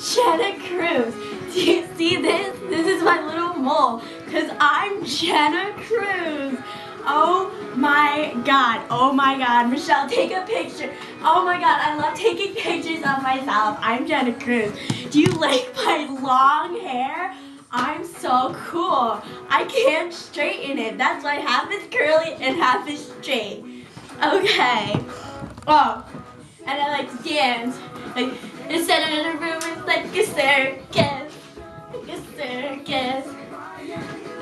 Jenna Cruz. Do you see this? This is my little mole because I'm Jenna Cruz. Oh my god. Oh my god. Michelle, take a picture. Oh my god, I love taking pictures of myself. I'm Jenna Cruz. Do you like my long hair? I'm so cool. I can't straighten it. That's why half is curly and half is straight. Okay. Oh, and I like dance. Like, instead of in a room, circus. Circus.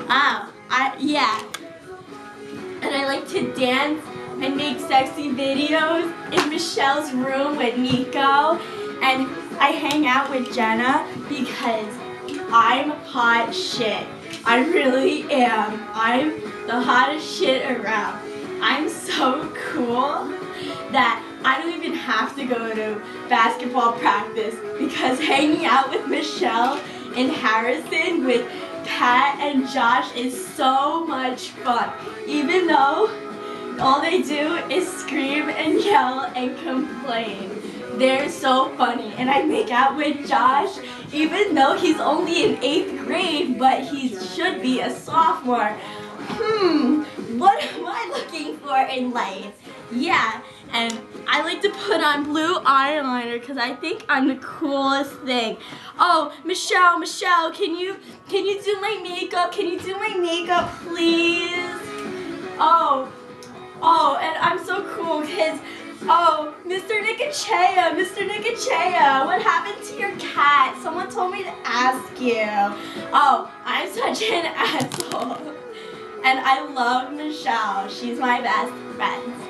Ah, I, yeah. And I like to dance and make sexy videos in Michelle's room with Nico. And I hang out with Jenna because I'm hot shit. I really am. I'm the hottest shit around. I'm so cool that I don't even have to go to basketball practice because hanging out with Michelle and Harrison with Pat and Josh is so much fun. Even though all they do is scream and yell and complain. They're so funny. And I make out with Josh even though he's only in 8th grade, but he should be a sophomore. Hmm, what am I looking for in life? Yeah, and I like to put on blue eyeliner because I think I'm the coolest thing. Oh, Michelle, Michelle, can you can you do my makeup? Can you do my makeup, please? Oh, oh, and I'm so cool because Oh, Mr. Nicocea, Mr. Nicocea, what happened to your cat? Someone told me to ask you. Oh, I'm such an asshole. And I love Michelle. She's my best friend.